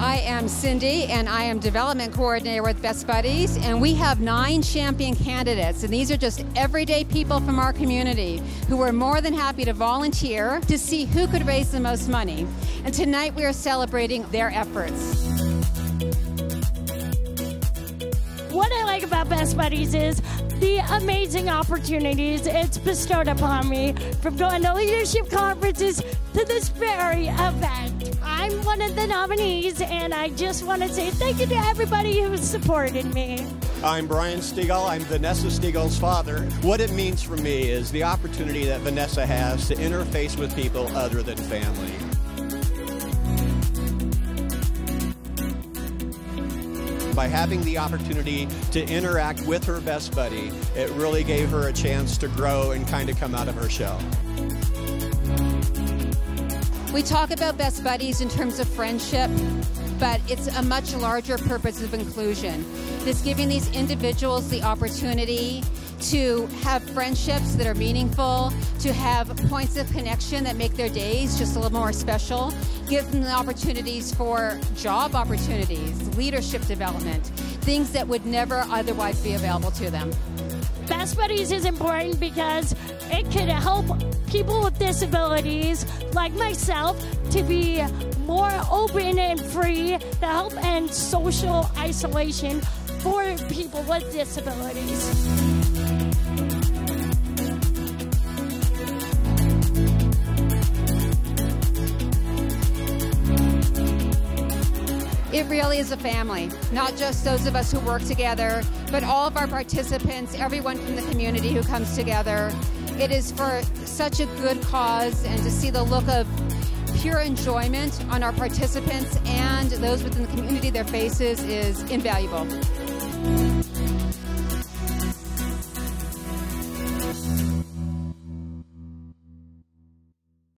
I am Cindy, and I am development coordinator with Best Buddies, and we have nine champion candidates, and these are just everyday people from our community who are more than happy to volunteer to see who could raise the most money. And tonight we are celebrating their efforts. What I like about Best Buddies is the amazing opportunities it's bestowed upon me from going to leadership conferences to this very event. I'm one of the nominees, and I just want to say thank you to everybody who supported me. I'm Brian Stegall. I'm Vanessa Stegall's father. What it means for me is the opportunity that Vanessa has to interface with people other than family. By having the opportunity to interact with her best buddy, it really gave her a chance to grow and kind of come out of her shell. We talk about best buddies in terms of friendship, but it's a much larger purpose of inclusion. It's giving these individuals the opportunity to have friendships that are meaningful, to have points of connection that make their days just a little more special, give them the opportunities for job opportunities, leadership development, things that would never otherwise be available to them. Best Buddies is important because it can help people with disabilities like myself to be more open and free to help end social isolation for people with disabilities. It really is a family, not just those of us who work together, but all of our participants, everyone from the community who comes together. It is for such a good cause, and to see the look of pure enjoyment on our participants and those within the community, their faces, is invaluable you